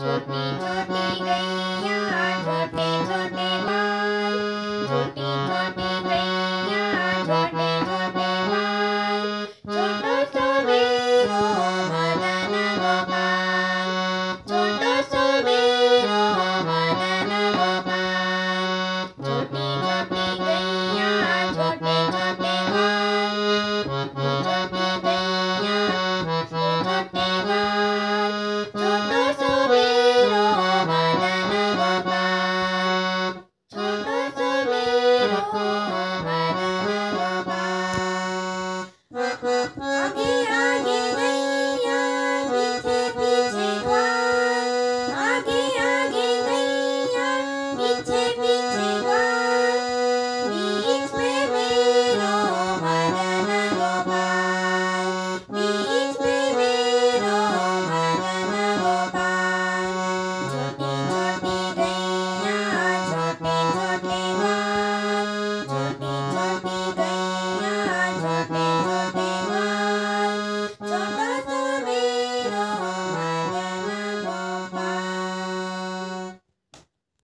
झोपी झोपी गैया झोपी झोपी माई झोपी